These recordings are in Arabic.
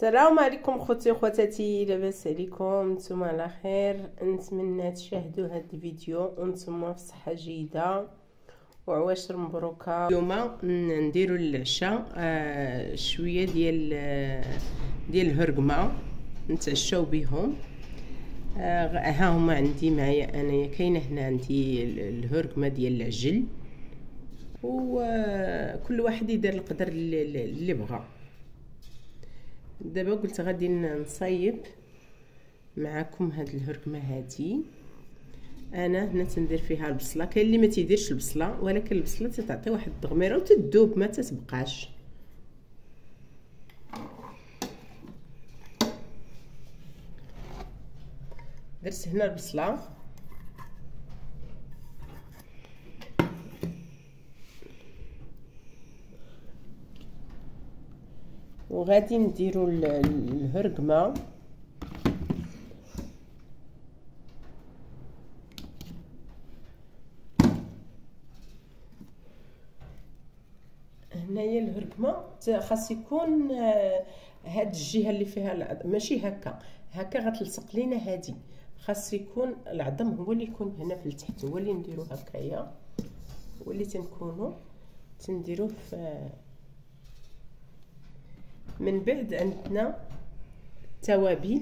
السلام عليكم خوتي وخواتاتي لاباس عليكم؟ نتوما على خير. نتمنى تشاهدوا هذا الفيديو وأنتم في صحة جيدة وعواشر مبروكة. اليوم نديروا للعشاء آه شوية ديال آه ديال الهرقمة نتعشاو بهم آه ها هما عندي معايا أنايا كاينة هنا عندي الهرقمة ديال العجل. وكل واحد يدير القدر اللي بغى دابا قلت غادي نصايب معكم هاد الهركمة هادي. أنا هنا تندير فيها البصلة. كاين اللي ما تيديرش البصلة ولكن البصلة تتعطي واحد التغميرة وتذوب ما تتبقاش. درت هنا البصلة. وغادي نديرو الهرقمه هنايا الهرقمه خاص يكون آه، هاد الجهة اللي فيها ماشي هكا هكا غتلصق لينا هادي. خاص يكون العظم هو اللي يكون هنا في التحت هو اللي نديرو هكايا. هو تنكونو تنديروه في من بعد عندنا توابل.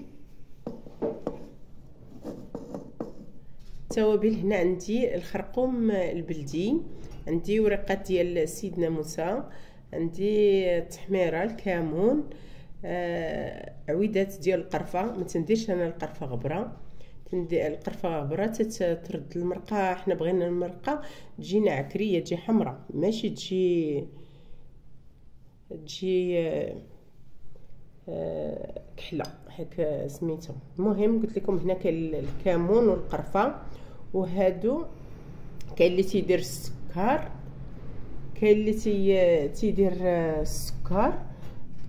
توابل هنا عندي الخرقوم البلدي عندي ورقات ديال سيدنا موسى عندي التحميره الكمون آه عويدات ديال القرفة. ما تنديرش أنا القرفة غبرة. تندي القرفة غبرة تترد المرقة. حنا بغينا المرقة تجينا عكريه تجي حمراء. ماشي تجي تجي آه كحله هكا سميتو المهم قلت لكم هنا كاين الكمون والقرفه وهادو كاين اللي تيدير السكر كاين اللي تي تيدير السكر.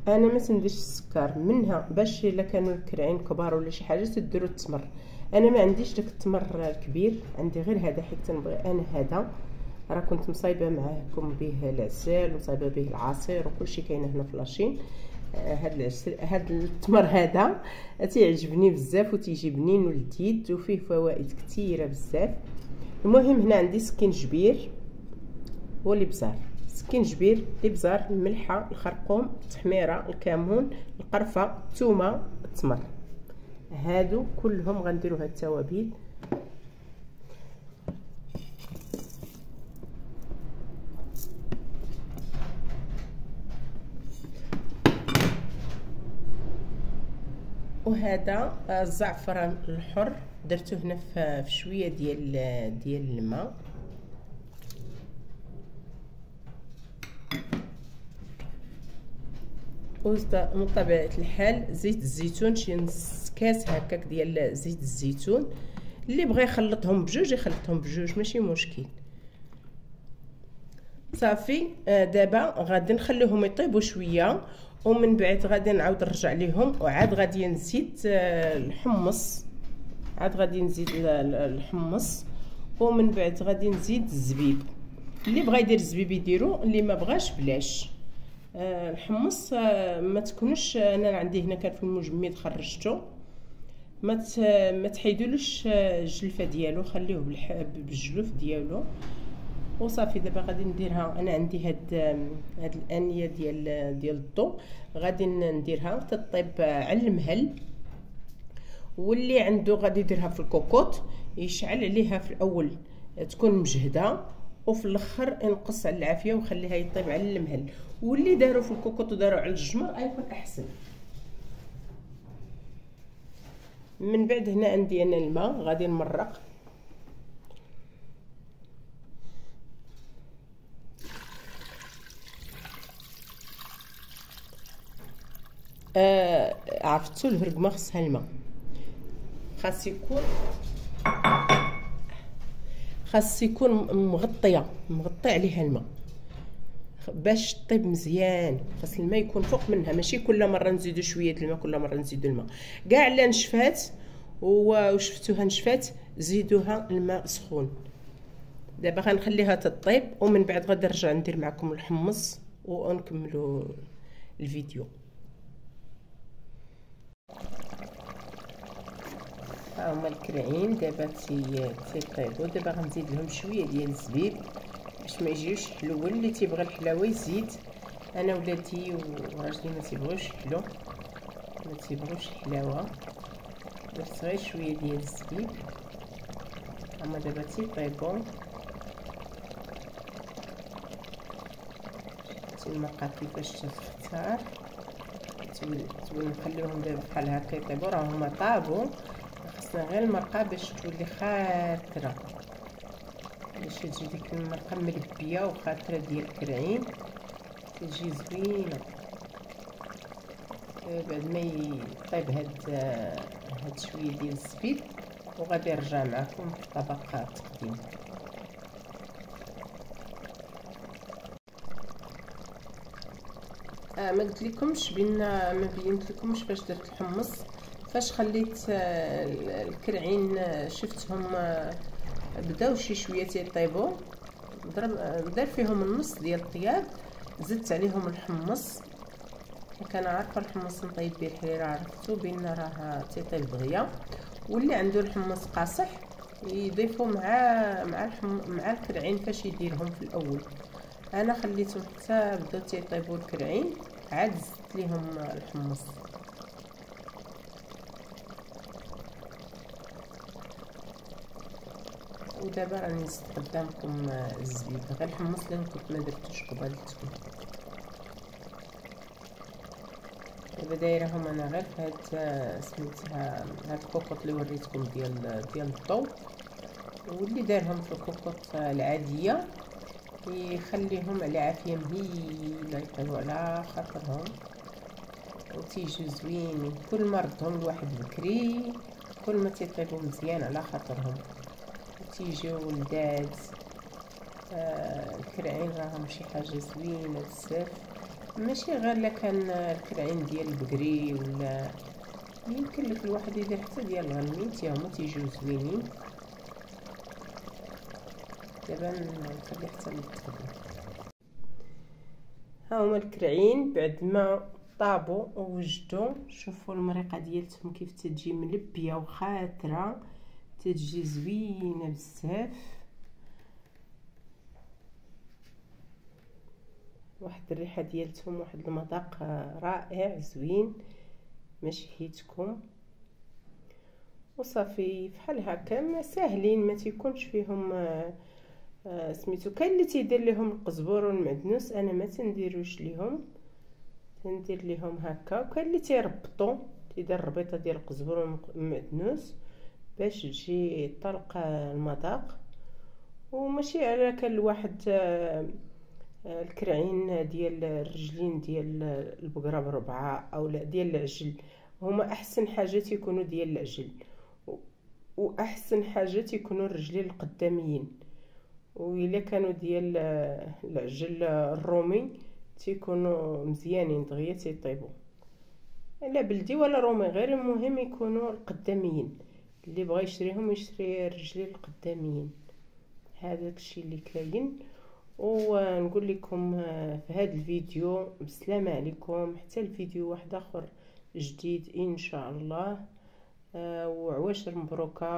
أنا ما تنديرش السكر منها باش إلا كانوا الكرعين كبار ولا شي حاجة تديروا التمر. أنا ما عنديش داك التمر الكبير عندي غير هذا حيت تنبغي أنا هذا. راه كنت مصايبة معاكم به العسل وصايبه به العصير وكلشي كاين هنا في la chaîne. هاد هاد التمر هذا تيعجبني بزاف وتيجي بنين ولذيذ وفيه فوائد كثيرة بزاف. المهم هنا عندي سكينجبير والابزار سكينجبير الابزار الملحة الخرقوم التحميرة الكمون القرفة الثومه التمر. هادو كلهم غنديروا هاد التوابل. وهذا الزعفران الحر درته هنا في شوية ديال ديال الماء. من طبيعة الحال زيت الزيتون شي نص كاس هكاك ديال زيت الزيتون. اللي بغى يخلطهم بجوج يخلطهم بجوج ماشي مشكل. صافي دابا غادي نخليهم يطيبوا شوية. ومن بعد غادي نعاود نرجع ليهم. وعاد غادي نزيد آه، الحمص. عاد غادي نزيد الحمص. ومن بعد غادي نزيد الزبيب. اللي بغى يدير الزبيب يديرو اللي ما بغاش بلاش. آه الحمص آه ما تكونش أنا عندي هنا كان في المجمد خرجته. ما ما تحيدولوش الجلفة ديالو. خليوه بالجلوف ديالو. وصافي دابا غادي نديرها أنا عندي هاد هاد الأنية ديال ديال الضو. غادي نديرها تطيب على المهل. واللي عنده غادي يديرها في الكوكوط يشعل عليها في الأول تكون مجهدة. وفي الأخر ينقص على العافية وخليها يطيب على المهل. واللي داروا في الكوكوط وداروا على الجمر غيكون أحسن. من بعد هنا عندي أنا الماء غادي نمرق. آه عرفتو الهرقمة خصها الماء خاص يكون خاص يكون مغطية مغطي عليها الماء باش طيب مزيان. خاص الماء يكون فوق منها ماشي كل مرة نزيدو شوية الماء كل مرة نزيدو الماء. كاع لا نشفات وشفتوها نشفات زيدوها الماء سخون. دابا غنخليها تطيب ومن بعد غادي نرجع ندير معكم الحمص ونكملوا الفيديو. هما الكرعين دابا تي تيطيبوا دابا غنزيد لهم شوية ديال الزبيب باش ما يجيوش حلو اللي تيبغي الحلاوة يزيد. أنا ولادي وراجلي ما تيبغيوش حلو. ما تيبغيوش الحلاوه درت غير شوية ديال الزبيب. هما دابا تيطيبوا المرقه كيفاش تختار تولي نخليوهم دابا بحال هكا يطيبوا راه هما طابوا خصنا غير المرقه باش تولي خاطرة. باش تجي ديك المرقة ملبية وخاطرة ديال الكرعين تجي زوينة. بعد ما يطيب هاد هاد شوية ديال الزبيب وغادي نرجع معكم في طبق التقديم آه ما قلت لكمش بين ما بينت لكمش فاش درت الحمص؟ فاش خليت آه الكرعين آه شفتهم آه بداو شي شوية تيطيبوا دار فيهم النص ديال الطياب زدت عليهم الحمص كان عارفه الحمص نطيب به الحريره عرفتو بأن راه تيطيب دغيا. واللي عنده الحمص قاصح يضيفو مع مع الحم... مع الكرعين فاش يديرهم في الأول. أنا خليتهم حتى بداو تيطيبوا الكرعين عاد زدت ليهم الحمص ودابا راني نزيد قدامكم الزبيب. غير الحمص اللي كنت ما درتوش قبل لكم دابا دايرهم أنا غير في هاد سميتها هاد الكوكوط اللي وريتكم ديال ديال الضو. واللي دارهم في الكوكوط العادية يخليهم على عافية مهيلة يطيبوا على خاطرهم. وتيجوا زوينين. كل ما ردهم الواحد بكري كل ما تيطيبوا مزيان على خاطرهم. تيجيو لذاذ آه الكرعين راهم شي حاجة زوينه بزاف. ماشي غير لا كان الكرعين ديال البقري ولا يمكن لك الواحد يدير حتى ديال الغنمين تيهما تيجيو زوينين. دابا نخلي حتى نتقدم ها هما الكرعين بعد ما طابوا ووجدوا شوفوا المريقة ديالتهم كيف تجي ملبية وخاتره تجي زوينه بزاف واحد الريحة ديالتهم واحد المذاق رائع زوين. ما وصافي بحال هكا ساهلين ما تيكونش فيهم آه آه سميتو كاين اللي تيدير لهم القزبر والمعدنوس أنا ما تنديروش ليهم. تندير ليهم هكا وكاين اللي تيربطوا تيدير ربيطه ديال القزبر والمعدنوس. باش تجي طلق المذاق وماشي على كان الواحد آه الكرعين ديال الرجلين ديال البقرة بربعه أو لا ديال العجل. هما أحسن حاجة تيكونوا ديال العجل وأحسن حاجة تيكونوا الرجلين القداميين. وإلا كانوا ديال العجل الرومي تيكونوا مزيانين دغيا تيطيبوا. لا بلدي ولا رومي غير المهم يكونوا القداميين. اللي بغى يشريهم يشري الرجلين القداميين هذاك الشيء اللي كاين. ونقول لكم في هذا الفيديو بسلامة عليكم. حتى الفيديو واحد آخر جديد إن شاء الله. وعواشر مبروكة.